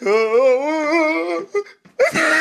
Oh.